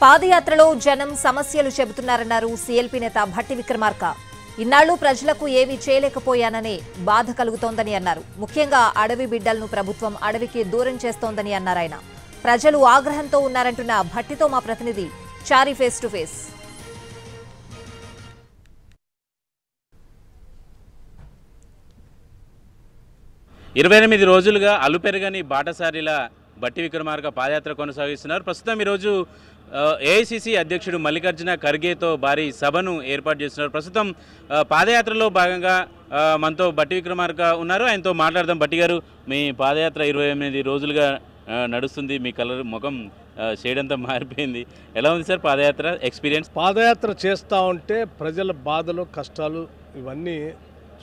పాదయాత్రలో జనం సమస్యలు చెబుతున్నారన్నారు సీఎల్పీ నేత భట్టి విక్రమార్క. ఇన్నాళ్ళు ప్రజలకు ఏమీ చేయలేకపోయాననే బాధ కలుగుతోందని అన్నారు. ముఖ్యంగా అడవి బిడ్డలను ప్రభుత్వం అడవికి దూరం చేస్తోందని అన్నారు ఆయన. ప్రజలు ఆగ్రహంతో ఉన్నారంటున్న భట్టితో మా ప్రతినిధి చారి ఫేస్ టు ఫేస్. ఇరవై ఎనిమిది రోజులుగా అలుపెరగని బాటసారిల బట్టి విక్రమార్క పాదయాత్ర కొనసాగిస్తున్నారు. ప్రస్తుతం ఈరోజు ఏఐసిసి అధ్యక్షుడు మల్లికార్జున ఖర్గేతో భారీ సభను ఏర్పాటు చేస్తున్నారు. ప్రస్తుతం పాదయాత్రలో భాగంగా మనతో బట్టి విక్రమార్క ఉన్నారు. ఆయనతో మాట్లాడదాం. బట్టి గారు మీ పాదయాత్ర ఇరవై ఎనిమిది రోజులుగా నడుస్తుంది. మీ కలర్ ముఖం చేయడంతో షేడ్ అంతా మారిపోయింది. ఎలా ఉంది సార్ పాదయాత్ర ఎక్స్పీరియన్స్? పాదయాత్ర చేస్తూ ఉంటే ప్రజల బాధలు కష్టాలు ఇవన్నీ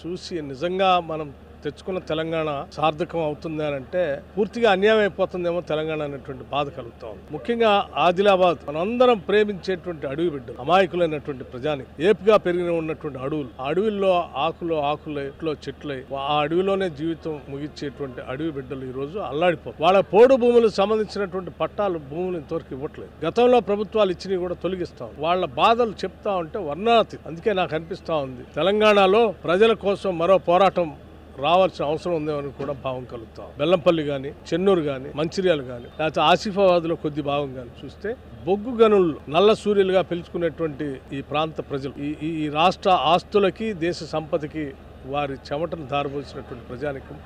చూసి నిజంగా మనం తెచ్చుకున్న తెలంగాణ సార్థకం అవుతుంది అని అంటే పూర్తిగా అన్యాయం అయిపోతుందేమో తెలంగాణ అనేటువంటి బాధ కలుగుతా ఉంది. ముఖ్యంగా ఆదిలాబాద్ మనందరం ప్రేమించేటువంటి అడవి బిడ్డలు అమాయకులైనటువంటి ప్రజాని. ఏపుగా పెరిగిన ఉన్నటువంటి అడవులు అడవిల్లో ఆకులు ఆకులు ఎట్లో చెట్లు ఆ అడవిలోనే జీవితం ముగించేటువంటి అడవి బిడ్డలు ఈ రోజు అల్లాడిపోతారు వాళ్ళ పోడు భూములకు సంబంధించినటువంటి పట్టాలు భూములు ఇంతవరకు ఇవ్వట్లేదు. గతంలో ప్రభుత్వాలు ఇచ్చినవి కూడా తొలగిస్తాం వాళ్ళ బాధలు చెప్తా ఉంటే వర్ణాతి అందుకే నాకు అనిపిస్తా ఉంది తెలంగాణలో ప్రజల కోసం మరో పోరాటం రావాల్సిన అవసరం ఉందేమని కూడా భావం కలుగుతాం బెల్లంపల్లి కానీ చెన్నూరు కానీ మంచిర్యాలు కానీ లేకపోతే ఆసిఫాబాద్లో కొద్ది భాగం కానీ చూస్తే బొగ్గు గనులు నల్ల సూర్యులుగా పిలుచుకునేటువంటి ఈ ప్రాంత ప్రజలు ఈ ఈ- రాష్ట్ర ఆస్తులకి దేశ సంపదకి వారి చెమటను దారబోసినటువంటి ప్రజానికం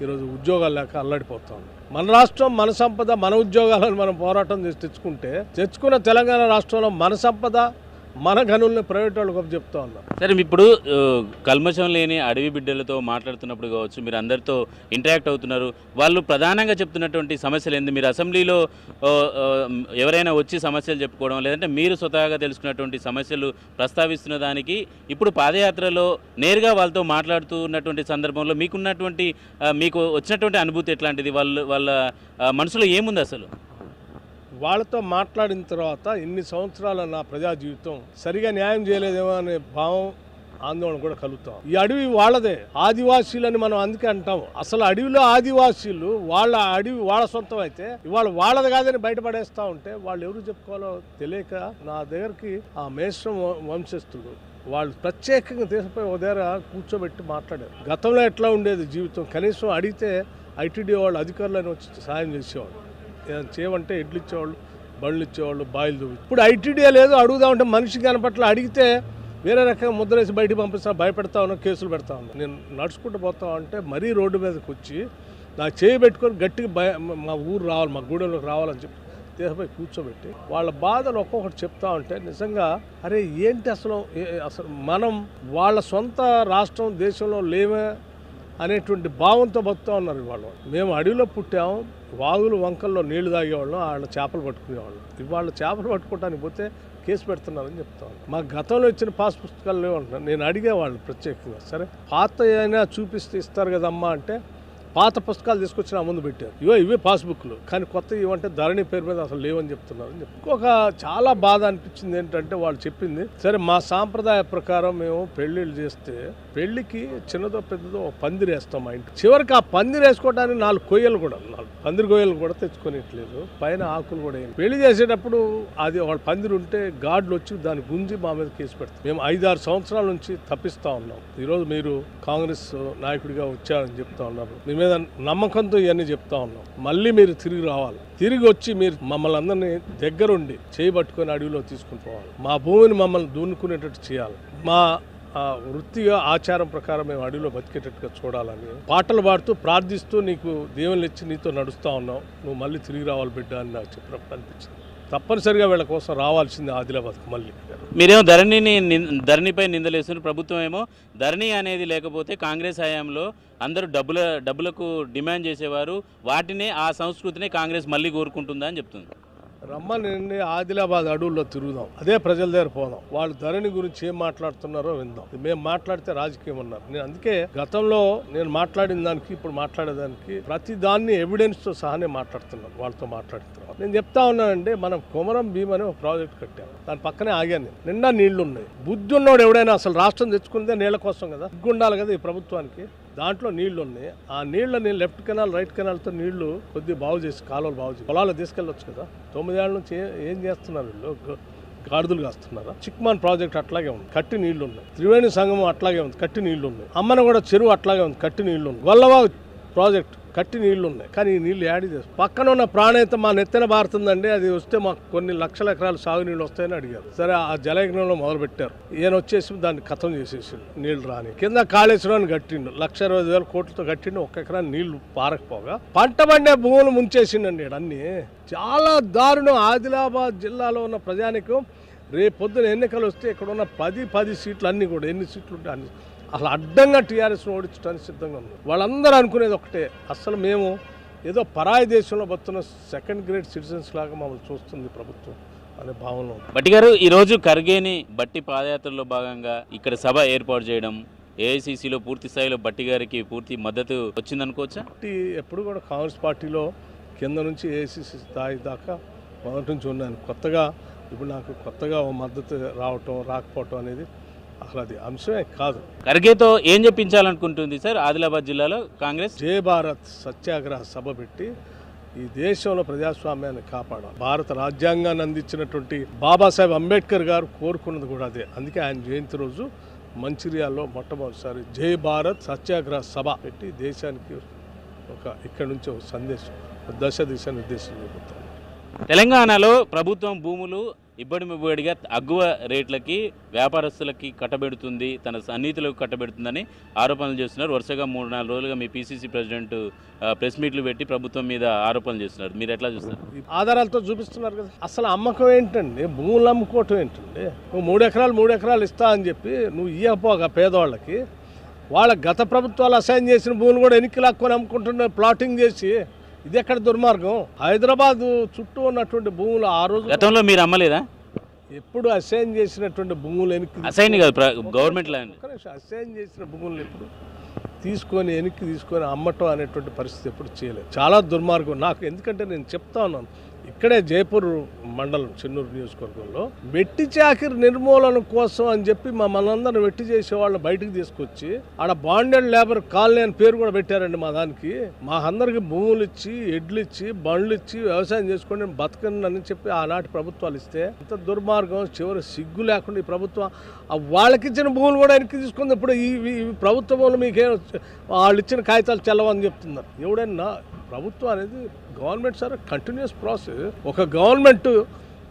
ఈరోజు ఉద్యోగాలు లేక అల్లాడిపోతాం మన రాష్ట్రం మన సంపద మన ఉద్యోగాలను మనం పోరాటం చేసి తెచ్చుకుంటే తెచ్చుకున్న తెలంగాణ రాష్ట్రంలో మన సంపద మన గనుల్ని ప్రైవేట్ వాళ్ళకి చెప్తా ఉన్నాం. సరే ఇప్పుడు కల్మషం లేని అడవి బిడ్డలతో మాట్లాడుతున్నప్పుడు కావచ్చు మీరు అందరితో ఇంటరాక్ట్ అవుతున్నారు. వాళ్ళు ప్రధానంగా చెప్తున్నటువంటి సమస్యలు ఏంది? మీరు అసెంబ్లీలో ఎవరైనా వచ్చి సమస్యలు చెప్పుకోవడం లేదంటే మీరు స్వతహాగా తెలుసుకున్నటువంటి సమస్యలు ప్రస్తావిస్తున్న దానికి ఇప్పుడు పాదయాత్రలో నేరుగా వాళ్ళతో మాట్లాడుతున్నటువంటి సందర్భంలో మీకున్నటువంటి మీకు వచ్చినటువంటి అనుభూతి ఎట్లాంటిది? వాళ్ళు వాళ్ళ మనసులో ఏముంది అసలు? వాళ్ళతో మాట్లాడిన తర్వాత ఇన్ని సంవత్సరాల నా ప్రజా జీవితం సరిగా న్యాయం చేయలేదేమో అనే భావం ఆందోళన కూడా కలుగుతాం. ఈ అడవి వాళ్ళదే ఆదివాసీలని మనం అందుకే అంటాం. అసలు అడవిలో ఆదివాసీలు వాళ్ళ అడవి వాళ్ళ సొంతం అయితే ఇవాళ వాళ్ళది కాదని బయటపడేస్తా ఉంటే వాళ్ళు ఎవరు చెప్పుకోవాలో తెలియక నా దగ్గరికి ఆ మేశ్రం వంశస్థుడు వాళ్ళు ప్రత్యేకంగా దేశంపై ఒక దగ్గర కూర్చోబెట్టి మాట్లాడారు. గతంలో ఎట్లా ఉండేది జీవితం? కనీసం అడిగితే ఐటీడీ వాళ్ళు అధికారులను వచ్చి సాయం చేసేవాళ్ళు. చేయమంటే ఎడ్లు ఇచ్చేవాళ్ళు బళ్ళు ఇచ్చేవాళ్ళు బాయిలు చూపి ఇప్పుడు ఐటీడీఏ లేదు అడుగుదామంటే మనిషి కనపట్ల అడిగితే వేరే రకంగా ముద్రేసి బయటికి పంపిస్తా భయపెడతా ఉన్నా కేసులు పెడతా ఉన్నా. నేను నడుచుకుంటూ పోతా ఉంటే మరీ రోడ్డు మీదకి వచ్చి నాకు చేయి పెట్టుకొని గట్టిగా భయ మా ఊరు రావాలి మా గూడెంలోకి రావాలని చెప్పి దేశపై కూర్చోబెట్టి వాళ్ళ బాధలు ఒక్కొక్కటి చెప్తా ఉంటే నిజంగా అరే ఏంటి అసలు అసలు మనం వాళ్ళ సొంత రాష్ట్రం దేశంలో లేమే అనేటువంటి భావంతో బతుకుతా ఉన్నారు ఇవాళ మేము అడవిలో పుట్టాము వాగులు వంకల్లో నీళ్ళు తాగేవాళ్ళం వాళ్ళ చేపలు పట్టుకునేవాళ్ళం. ఇవాళ చేపలు పట్టుకోవడానికి పోతే కేసు పెడుతున్నారని చెప్తాను మా గతంలో ఇచ్చిన పాస్ పుస్తకాలు ఉంటున్నాను నేను అడిగేవాళ్ళు ప్రత్యేకంగా. సరే పాత అయినా చూపిస్తే ఇస్తారు కదమ్మా అంటే పాత పుస్తకాలు తీసుకొచ్చి నా ముందు పెట్టారు. ఇవో ఇవే పాస్బుక్లు. కానీ కొత్త ఇవంటే ధరణి పేరు మీద అసలు లేవని చెప్తున్నారు అని చెప్పి. ఇంకొక చాలా బాధ అనిపించింది ఏంటంటే వాళ్ళు చెప్పింది సరే మా సాంప్రదాయ ప్రకారం మేము పెళ్ళిళ్ళు చేస్తే పెళ్ళికి చిన్నదో పెద్దదో ఒక పందిరి వేస్తాం మా ఇంటి చివరికి ఆ పందిరి వేసుకోవడానికి నాలుగు కొయ్యలు కూడా నాలుగు పందిరి కొయ్యలు కూడా తెచ్చుకోనిట్లేదు. పైన ఆకులు కూడా పెళ్ళి చేసేటప్పుడు అది వాళ్ళ పందిరి ఉంటే గాడ్లు వచ్చి దాని గుంజి మా మీద కేసు పెడతాం మేము ఐదారు సంవత్సరాల నుంచి తప్పిస్తా ఉన్నాం. ఈరోజు మీరు కాంగ్రెస్ నాయకుడిగా వచ్చారని చెప్తా ఉన్నారు. మేము మీద నమ్మకంతో ఇవన్నీ చెప్తా ఉన్నాం. మళ్ళీ మీరు తిరిగి రావాలి. తిరిగి వచ్చి మీరు మమ్మల్ని అందరినీ దగ్గరుండి చేయబట్టుకొని అడవిలో తీసుకుని పోవాలి. మా భూమిని మమ్మల్ని దూనుకునేటట్టు చేయాలి. మా వృత్తిగా ఆచారం ప్రకారం మేము అడవిలో బతికేటట్టుగా చూడాలని పాటలు పాడుతూ ప్రార్థిస్తూ నీకు దేవుని ఇచ్చి నీతో నడుస్తా ఉన్నావు నువ్వు మళ్ళీ తిరిగి రావాలి బిడ్డ అని నాకు చెప్పినప్పుడు అనిపించింది. తప్పనిసరిగా వీళ్ళ కోసం రావాల్సింది ఆదిలాబాద్కు మళ్ళీ. మీరేమో ధరణిని నిన్- ధరణిపై నిందలేస్తున్నారు. ప్రభుత్వం ఏమో ధరణి అనేది లేకపోతే కాంగ్రెస్ హయాంలో అందరూ డబ్బుల డబ్బులకు డిమాండ్ చేసేవారు. వాటినే ఆ సంస్కృతిని కాంగ్రెస్ మళ్ళీ కోరుకుంటుందా అని చెప్తుంది. రమ్మని ఆదిలాబాద్ అడవుల్లో తిరుగుదాం. అదే ప్రజల దగ్గర పోదాం. వాళ్ళు ధరణి గురించి ఏం మాట్లాడుతున్నారో విందాం. మేము మాట్లాడితే రాజకీయం అన్నారు. నేను అందుకే గతంలో నేను మాట్లాడిన దానికి ఇప్పుడు మాట్లాడేదానికి ప్రతి దాన్ని ఎవిడెన్స్తో సహానే మాట్లాడుతున్నాను. వాళ్ళతో మాట్లాడిన తర్వాత. నేను చెప్తా ఉన్నానండి మనం కొమరం భీమ్ అనే ఒక ప్రాజెక్ట్ కట్టాము దాని పక్కనే ఆగాను నేను. నిండా నీళ్ళు ఉన్నాయి బుద్ధి ఉన్నోడు ఎవడైనా అసలు రాష్ట్రం తెచ్చుకుందే నీళ్ళ కోసం కదా? ఉండాలి కదా ఈ ప్రభుత్వానికి? దాంట్లో నీళ్ళు ఉన్నాయి. ఆ నీళ్ళని లెఫ్ట్ కెనాల్ రైట్ కెనాల్తో నీళ్ళు కొద్దిగా బాగు చేసి కాలువలు బాగు చేసి పొలాలు తీసుకెళ్ళొచ్చు కదా. తొమ్మిదేళ్ళ నుంచి ఏం చేస్తున్నారు వీళ్ళు? గాడిదలు కాస్తున్నారా. చిక్మాన్ ప్రాజెక్ట్ అట్లాగే ఉంది. కట్టి నీళ్ళు ఉన్నాయి. త్రివేణి సంగమం అట్లాగే ఉంది. కట్టి నీళ్ళు ఉన్నాయి. అమ్మన కూడా చెరువు అట్లాగే ఉంది. కట్టి నీళ్ళు ఉన్నాయి. వల్లవా ప్రాజెక్ట్ కట్టి నీళ్ళు ఉన్నాయి కానీ ఈ నీళ్ళు యాడ్ చేసి పక్కన ఉన్న ప్రాణాయితం మా నెత్తన బారుతుందండి. అది వస్తే మాకు కొన్ని లక్షల ఎకరాలు సాగునీళ్ళు వస్తాయని అడిగారు. సరే ఆ జలయజ్ఞంలో మొదలుపెట్టారు. ఈయన వచ్చేసి దాన్ని ఖతం చేసేసి నీళ్ళు రాని. కింద కాళేశ్వరాన్ని కట్టిండు లక్ష ఇరవై వేల కోట్లతో కట్టిండు ఒక్క ఎకరా నీళ్ళు పారకపోగా. పంట పండే భూములు ముంచేసిండండి అన్నీ. చాలా దారుణం. ఆదిలాబాద్ జిల్లాలో ఉన్న ప్రజానికం. రేపు పొద్దున ఎన్నికలు వస్తే ఇక్కడ ఉన్న పది పది సీట్లు అన్నీ కూడా ఎన్ని సీట్లు ఉంటాయి అన్ని. అసలు అడ్డంగా టీఆర్ఎస్ ఓడించడానికి సిద్ధంగా ఉంది. వాళ్ళందరూ అనుకునేది ఒకటే అసలు మేము ఏదో పరాయి దేశంలో బతున్న సెకండ్ గ్రేడ్ సిటిజన్స్ లాగా మమ్మల్ని చూస్తుంది ప్రభుత్వం అనే భావనలో ఉంది. బట్టి గారు ఈరోజు ఖర్గేని బట్టి పాదయాత్రలో భాగంగా ఇక్కడ సభ ఏర్పాటు చేయడం ఏఐసిసిలో పూర్తి స్థాయిలో బట్టి గారికి పూర్తి మద్దతు వచ్చిందనుకోవచ్చా? పార్టీ ఎప్పుడు కూడా కాంగ్రెస్ పార్టీలో కింద నుంచి ఏసీసీ స్థాయి దాకా మొదటి నుంచి ఉన్నాను. కొత్తగా ఇప్పుడు నాకు కొత్తగా మద్దతు రావటం రాకపోవటం అనేది అది అంశమే కాదు. ఖర్గేతో ఏం చెప్పించాలనుకుంటుంది సార్? ఆదిలాబాద్ జిల్లాలో కాంగ్రెస్? జై భారత్ సత్యాగ్రహ సభ పెట్టి ఈ దేశంలో ప్రజాస్వామ్యాన్ని కాపాడాలి. భారత రాజ్యాంగాన్ని అందించినటువంటి బాబాసాహెబ్ అంబేద్కర్ గారు కోరుకున్నది కూడా అదే. అందుకే ఆయన జయంతి రోజు మంచిర్యాలలో మొట్టమొదటిసారి జై భారత్ సత్యాగ్రహ సభ పెట్టి దేశానికి ఒక ఇక్కడ నుంచి ఒక సందేశం దశ దిశ నిర్దేశం తెలంగాణలో ప్రభుత్వం భూములు ఇబ్బడి ముబ్బడిగా అగ్గువ రేట్లకి వ్యాపారస్తులకి కట్టబెడుతుంది తన సన్నిహితులకు కట్టబెడుతుందని ఆరోపణలు చేస్తున్నారు. వరుసగా మూడు నాలుగు రోజులుగా మీ పీసీసీ ప్రెసిడెంట్ ప్రెస్ మీట్లు పెట్టి ప్రభుత్వం మీద ఆరోపణలు చేస్తున్నారు. మీరు ఎట్లా చూస్తారు ఆధారాలతో చూపిస్తున్నారు కదా. అసలు అమ్మకం ఏంటండి? భూములు అమ్ముకోవటం ఏంటండి? నువ్వు మూడు ఎకరాలు మూడు ఎకరాలు ఇస్తా అని చెప్పి నువ్వు ఇవ్వపోగా పేదవాళ్ళకి వాళ్ళ గత ప్రభుత్వాలు అసైన్ చేసిన భూములు కూడా ఎనికి లాక్కొని అమ్ముకుంటున్న ప్లాటింగ్ చేసి ఇది ఎక్కడ దుర్మార్గం? హైదరాబాద్ చుట్టూ ఉన్నటువంటి భూములు ఆ రోజు గతంలో మీరు అమ్మలేదా? ఎప్పుడు అసైన్ చేసినటువంటి భూములు వెనక్కి అసైన్ కాదు గవర్నమెంట్ ల్యాండ్ అసైన్ చేసిన భూములు ఎప్పుడు తీసుకొని వెనక్కి తీసుకొని అమ్మటం అనేటువంటి పరిస్థితి ఎప్పుడు చేయలేదు. చాలా దుర్మార్గం. నాకు ఎందుకంటే నేను చెప్తా ఉన్నాను. ఇక్కడే జైపూర్ మండలం చెన్నూరు నియోజకవర్గంలో వెట్టి చాకిరి నిర్మూలన కోసం అని చెప్పి మా మనందరిని వెట్టి చేసే వాళ్ళు బయటికి తీసుకొచ్చి ఆడ బాండెడ్ లేబర్ కాలనీ అని పేరు కూడా పెట్టారండి మా దానికి. మా అందరికి భూములు ఇచ్చి ఎడ్లు ఇచ్చి బండ్లు ఇచ్చి వ్యవసాయం చేసుకుని బతకండి అని చెప్పి ఆనాటి ప్రభుత్వాలు ఇస్తే ఇంత దుర్మార్గం చివరి సిగ్గు లేకుండా ఈ ప్రభుత్వం వాళ్ళకి ఇచ్చిన భూములు కూడా వెనక్కి తీసుకుంది. ఇప్పుడు ఈ ప్రభుత్వంలో ఈ మీకేం వాళ్ళు ఇచ్చిన కాగితాలు చెల్లవని చెప్తున్నారు. ఎవడన్నా ప్రభుత్వం అనేది గవర్నమెంట్ సార్ కంటిన్యూస్ ప్రాసెస్. ఒక గవర్నమెంట్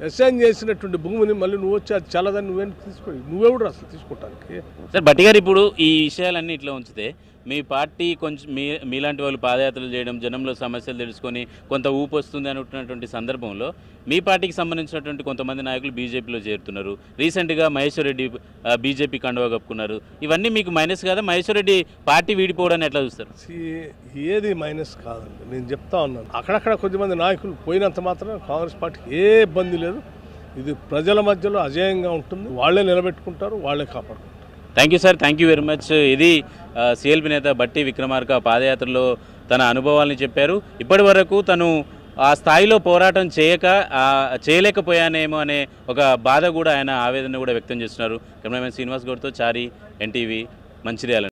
అసైన్ చేసినటువంటి భూమిని మళ్ళీ నువ్వు వచ్చి అది చల్లదని నువ్వేం తీసుకో నువ్వెవడు అసలు తీసుకోవటానికి సార్ భట్టి గారు ఇప్పుడు ఈ విషయాలన్నీ ఇట్లా ఉంచితే మీ పార్టీ కొంచెం మీ మీలాంటి వాళ్ళు పాదయాత్రలు చేయడం జనంలో సమస్యలు తెలుసుకొని కొంత ఊపు వస్తుంది అనుకున్నటువంటి సందర్భంలో మీ పార్టీకి సంబంధించినటువంటి కొంతమంది నాయకులు బీజేపీలో చేరుతున్నారు. రీసెంట్గా మహేశ్వర్ రెడ్డి బీజేపీ కండువా కప్పుకున్నారు. ఇవన్నీ మీకు మైనస్ కాదా? మహేశ్వర్ రెడ్డి పార్టీ వీడిపోవడాన్ని ఎట్లా చూస్తారు? ఏది మైనస్ కాదండి. నేను చెప్తా ఉన్నాను. అక్కడక్కడ కొద్దిమంది నాయకులు పోయినంత మాత్రం కాంగ్రెస్ పార్టీకి ఏ ఇబ్బంది లేదు. ఇది ప్రజల మధ్యలో అజేయంగా ఉంటుంది. వాళ్ళే నిలబెట్టుకుంటారు వాళ్ళే కాపాడుకుంటారు. Thank you sir thank you very much ఇది సిఎల్పి నేత బట్టి విక్రమార్క పాదయాత్రలో తన అనుభవాల్ని చెప్పారు. ఇప్పటి వరకు తను ఆ స్థాయిలో పోరాటం చేయక చేయలేకపోయానేమో అనే ఒక బాధ కూడా ఆయన ఆవేదన కూడా వ్యక్తం చేస్తున్నారు. కెమెరామెన్ శ్రీనివాస్ గౌడ్తో చారి ఎన్టీవీ మంచిర్యాల.